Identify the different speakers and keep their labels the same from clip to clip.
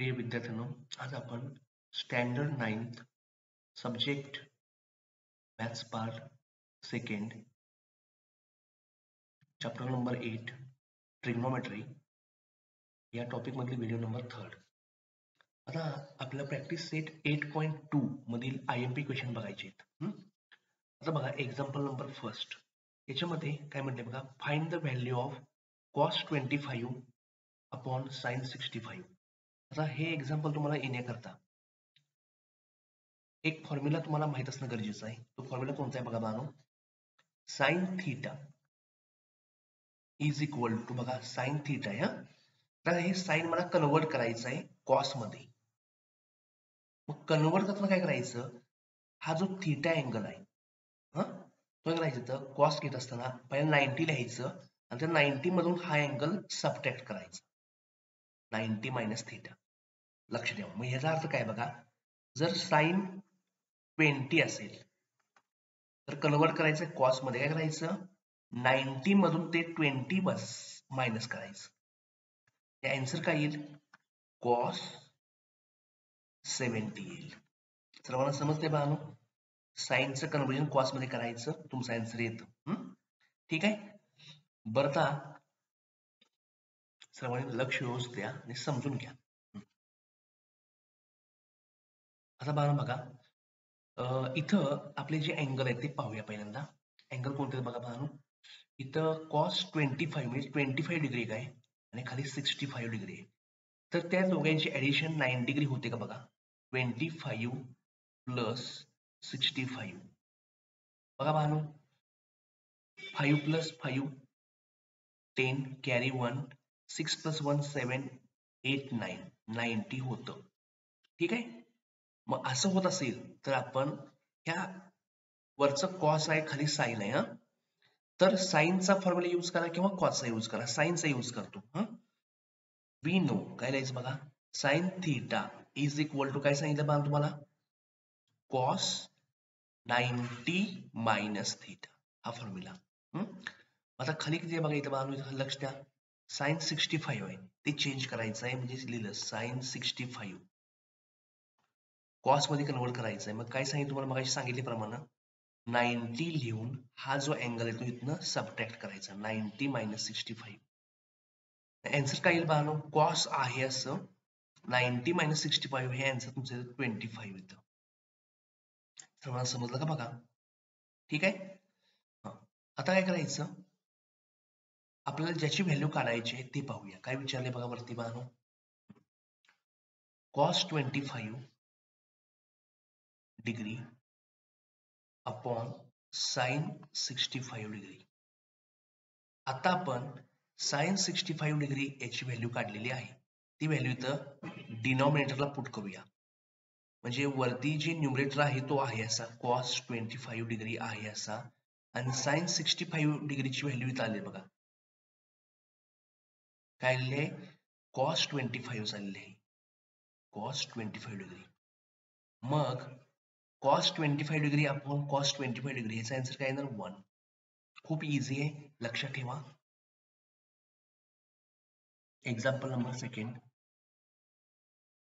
Speaker 1: प्रिय विद्यार्थ्यांनो, आज आपण standard ninth subject maths part second chapter number eight trigonometry या टॉपिक मधील व्हिडिओ नंबर थर्ड आता आपल्या practice set eight point two मधील आय एम पी क्वेश्चन आहेत. आता बघा नंबर फ़र्स्ट याच्यामध्ये काय म्हणते बघा the value of cos twenty five upon sine sixty five आता हे एक्झाम्पल तुम्हाला येण्याकरता एक फॉर्म्युला तुम्हाला माहीत असणं गरजेचं आहे. तो फॉर्म्युला कोणता आहे बघा Bano sine theta is equal to बघा साइन थिटा आहे तर हे साइन मला कन्वर्ट करायचं आहे कॉसमध्ये. मग कन्वर्ट करताना काय करायचं? हा जो थिटा अँगल आहे हा? तो करायचं तर कॉस घेत असताना पहिला नाईन्टी लिहायचं आणि त्या नाईन्टी मधून हा अँगल सबट्रॅक्ट करायचा. नाईन्टी मायनस थिटा लक्ष द्या मग जर साईन ट्वेंटी कन्वर्ट करायचं कॉस मध्ये काय करायचं? ते ट्वेंटी बस मायनस करायचं. आन्सर काय येईल? कॉस सेव्हन्टी येईल. सर्वांना समजते बानो साईनचं कन्वर्जन कॉस मध्ये करायचं, तुमचं ठीक आहे? बरता सर्वांनी लक्ष व्यवस्थित द्या आणि आता बघा बघा. इथं आपले जे अँगल आहेत ते पाहूया पहिल्यांदा. अँगल कोणते बघा बघा इथं कॉस ट्वेंटी फाईव्ह म्हणजे ट्वेंटी फाईव्ह डिग्री काय? आणि खाली सिक्स्टी फाईव्ह डिग्री आहे. तर त्या दोघांची ऍडिशन नाईन डिग्री होते का बघा? Twenty five plus sixty five बघा Bhanu. Five plus five ten carry one six plus one seven eight nine ninety होतं. ठीक आहे? मग असं होत असेल तर आपण ह्या वरचं कॉस आहे खाली साईन आहे, हा? तर साईनचा फॉर्म्युला यूज़ करा किंवा कॉसचा यूज़ करा. साईनचा यूज़ करतो, हा? वी नो काय लिहायचं बघा? Sine theta is equal to काय सांगितलं बघा तुम्हाला? कॉस नाईन्टी मायनस थिटा हा फॉर्म्युला आता खाली किती बघा इथं बघा लक्ष द्या. साइन सिक्स्टी फाईव्ह आहे. ते चेंज करायचं आहे, म्हणजे लिहिलं साइन सिक्स्टी फाईव्ह कॉसमध्ये कन्वर्ट करायचं आहे मग काय सांगितलं तुम्हाला मग सांगितल्याप्रमाणे? नाईन्टी लिहून हा जो अँगल आहे तो इथनं सबट्रॅक्ट करायचा. Ninety minus sixty five answer काय येईल बघा कॉस आहे असं. नाईन्टी मायनस सिक्स्टी फाईव्ह हे अँसर तुमचं ट्वेंटी फाईव्ह येतं. मला समजलं का बघा? ठीक आहे? आता काय करायचं? आपल्याला ज्याची व्हॅल्यू काढायची आहे ते पाहूया. काय विचारले बघा वरती बघा cos twenty five degree upon sine sixty five degree आता आपण साइन सिक्स्टी फाईव्ह डिग्री याची व्हॅल्यू काढलेली आहे. ती व्हॅल्यू इथं डिनॉमिनेटरला पुट करूया. म्हणजे वरती जी न्यूमरेटर आहे तो आहे असा. कॉस ट्वेंटी फाईव्ह डिग्री आहे असा. आणि साइन सिक्स्टी फाईव्ह डिग्रीची व्हॅल्यू इथं आली बघा. काय आलेली आहे? कॉस ट्वेंटी फाईव्ह झालेली आहे. कॉस ट्वेंटी फाईव्ह डिग्री मग cos twenty five degree upon cos twenty five degree याचा आन्सर काय येणार वन खूप इझी आहे लक्षात ठेवा example number second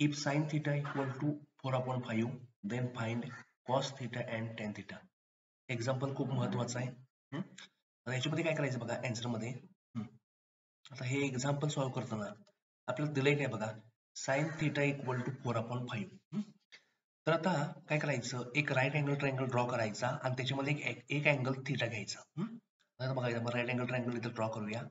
Speaker 1: if sine theta equal to four upon five then find cos theta and tan theta example खूप महत्वाचं आहे याच्यामध्ये काय करायचं बघा आन्सर मध्ये. आता हे एक्झाम्पल सॉल्व्ह करताना आपल्याला दिलंय काय बघा? Sine theta equal to four upon five तर आता काय करायचं? एक राईट अँगल ट्रायंगल ड्रॉ करायचा आणि त्याच्यामध्ये एक एक अँगल थिटा घ्यायचा. आता बघायचं राईट अँगल ट्रायंगल इथं ड्रॉ करूया.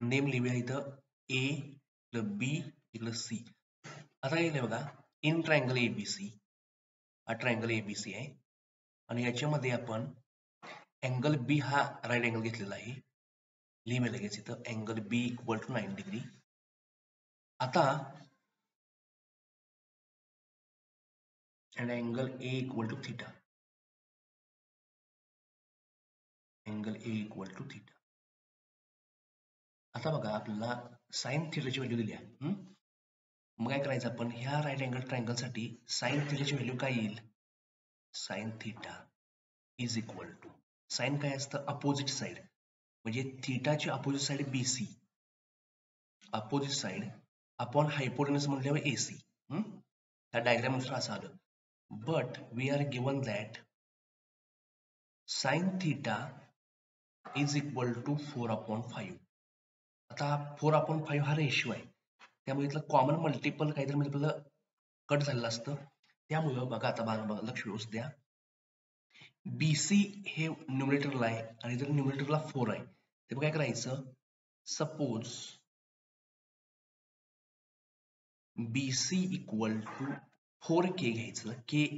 Speaker 1: नेम लिहूया इथं ए इकडं बी इकडं सी आता काय बघा. इन ट्रायंगल एबीसी हा ट्रायंगल एबीसी आहे. आणि याच्यामध्ये आपण अँगल बी हा राईट अँगल घेतलेला आहे. लिहिलं लगेच इथं angle B equal to nine degree आता and angle A equal to theta angle A equal to theta आता बघा, आपल्याला साइन थिटाची व्हॅल्यू दिली आहे. मग काय करायचं आपण? ह्या राईट अँगल ट्रायंगल साठी साइन थिटाची व्हॅल्यू काय येईल? Sine theta is equal to sine काय असतं? अपोजिट साइड म्हणजे थिटाची opposite side B C opposite side upon hypotenuse म्हटल्यावर ए सी त्या डायग्राम नुसार असं आलं. But we are given that sine theta is equal to four upon five आता four upon five हा रेशिओ आहे. त्यामुळे इथलं कॉमन मल्टिपल काहीतरी म्हणजे आपल्याला कट झालेलं असतं. त्यामुळं बघा आता बघा लक्ष व्यवस्थित द्या. बीसी हे न्युमिरेटरला आहे आणि जर न्युमिरेटरला फोर आहे. तर काय करायचं suppose BC equal to four K घ्यायचं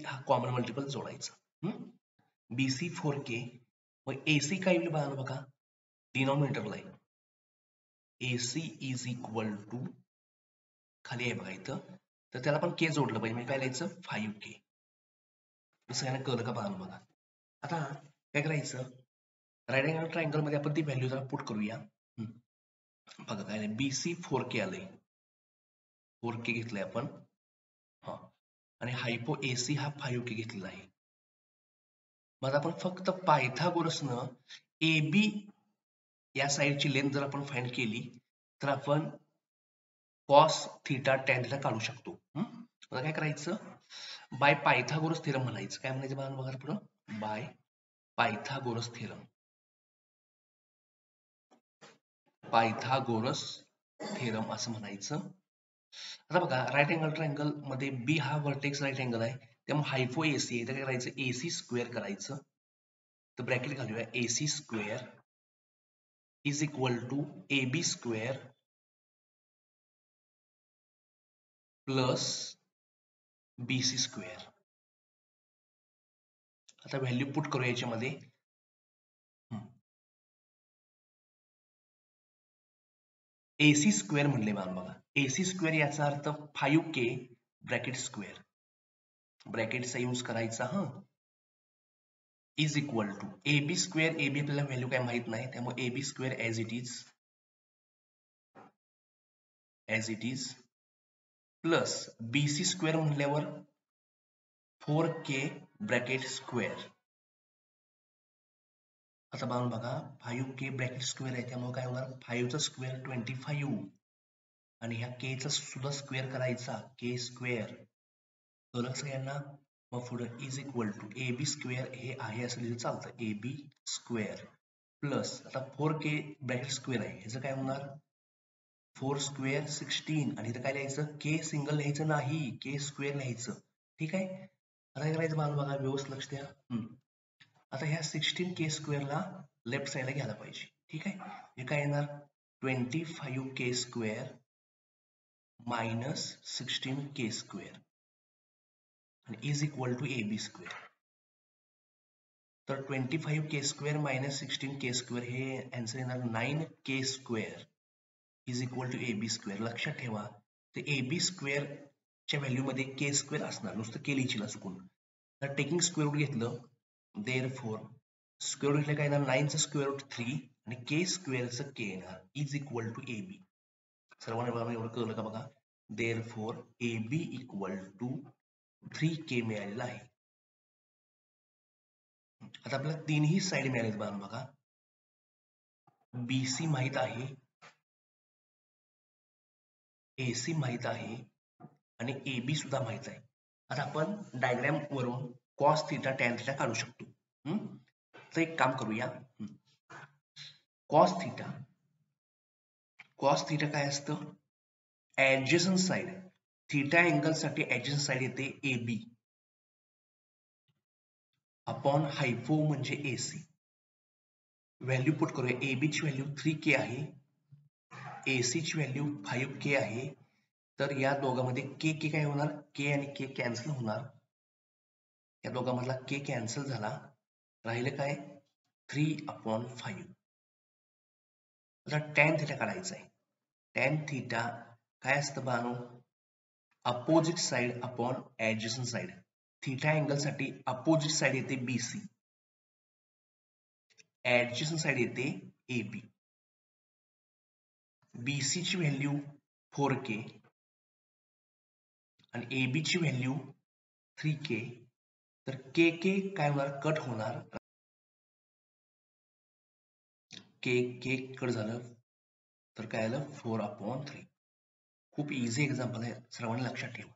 Speaker 1: हा कॉमन मल्टिपल जोडायचा बीसी फोर के मग एसी काय होईल बघा इज़ इक्वल टू खाली आहे बघा इथं तर के पाहिजे म्हणजे काय लिहायचं फाईव्ह के सगळ्यांना कळलं का बघा आता काय करायचं राईट अँगल ट्रायंगलमध्ये आपण ती व्हॅल्यू जरा पुट करूया. बघा काय नाही बी सी फोर के आलंय. फोर के घेतलंय आपण. हा. आणि हायपो ए सी हा फाईव्ह के घेतलेला आहे. मग आपण फक्त पायथागोरसनं ए बी या साईडची लेंथ जर आपण फाइंड केली तर आपण कॉस थिटा टॅन थिटा काढू शकतो. आता काय करायचं? बाय पायथागोरस थिरम म्हणायचं. काय म्हणायचं बघा बघा पुढं? By Pythagoras theorem Pythagoras theorem असं म्हणायचं. आता बघा बी हा वर्टेक्स राईट अँगल आहे. त्यामुळे एसी आहे. काय करायचं? एसी स्क्वेअर करायचं. तर bracket AC square is equal to A B square plus B C square आता व्हॅल्यू पुट करू एसी स्क्वेअर म्हणले मॅम बघा. एसी अर्थ फाईव्ह के ब्रॅकेट स्क्वेअर ब्रॅकेटचा यूज़ करायचा, हा. Is equal to A B square A B आपल्याला व्हॅल्यू काय माहित नाही. त्यामुळे A B square as it is as it is plus B C म्हणल्यावर फोर के ब्रॅकेट स्क्वेअर आता बघून बघा फाईव्ह के ब्रॅकेट स्क्वेअर आहे. त्यामुळे काय होणार? फाईव्हचा स्क्वेअर ट्वेंटी फाईव्ह आणि ह्या केचा सुद्धा स्क्वेअर करायचा. के स्क्वेअर कळलं सगळ्यांना मग पुढे is equal to A B square हे आहे असं लिहिलं चालतं. ए बी स्क्वेअर प्लस आता फोर के ब्रॅकेट स्क्वेअर आहे. ह्याचं काय होणार? फोर स्क्वेअर सिक्स्टीन आणि इथं काय लिहायचं? के सिंगल लिहायचं नाही. के स्क्वेअर लिहायचं. ठीक आहे? आता काय करायचं? मला बघा व्यवस्थित लक्ष द्या. आता ह्या सिक्स्टीन के स्क्वेअरला लेफ़्ट साईडला घ्यायला ठीक आहे? हे काय येणार twenty K square minus sixteen K square is equal to A B square तर twenty five K square minus sixteen K square hey nine K square is equal to A B square लक्षात ठेवा. तर A B square च्या value K square असणार. नुसतं K लिहिशील चुकून taking square root घेतलं. देअर फोर स्क्वेअर रूट काय येणार नाईनचं स्क्वेअर रूट थ्री आणि के स्क्वेअरचं के येणार is equal to A B सर्वांना बघा एवढं कळलं का बघा? Therefore A B equal to three K मिळालेला आहे. आता आपल्याला तीनही साईड मिळालेत बघा बघा. बीसी माहीत आहे. एसी माहीत आहे. आणि ए बी सुद्धा माहीत आहे. आता आपण डायग्रॅम वरून कॉस थिटा टॅन थिटा तर एक काम करूया. कॉस थिटा कॉस थिटा काय असतं? साइड थिटा अँगल साठी ऍडजसन ए बी अपॉन हायफो म्हणजे एसी व्हॅल्यू पुट करूया. ए बी ची व्हॅल्यू थ्री के आहे. एसी ची व्हॅल्यू फाईव्ह के आहे. तर या दोघांमध्ये के के होणार? के आणि के कॅन्सल या के कॅन्सल झाला, राहिले काय? थ्री अपॉन फाईव्ह आता टॅन थिटा काढायचा आहे. टॅन थिटा काय असतं Bano opposite side upon adjacent side theta angle साठी अपोजिट साइड येते बीसी ऍडजसन साइड येते ए बी बीसी ची व्हॅल्यू फोर के आणि ए बी ची व्हॅल्यू थ्री के तर के के काय होणार कट होणार? के के कट झालं तर काय आलं? फोर अपॉन थ्री खूप इझी एक्झाम्पल आहे. सर्वांनी लक्षात ठेवा.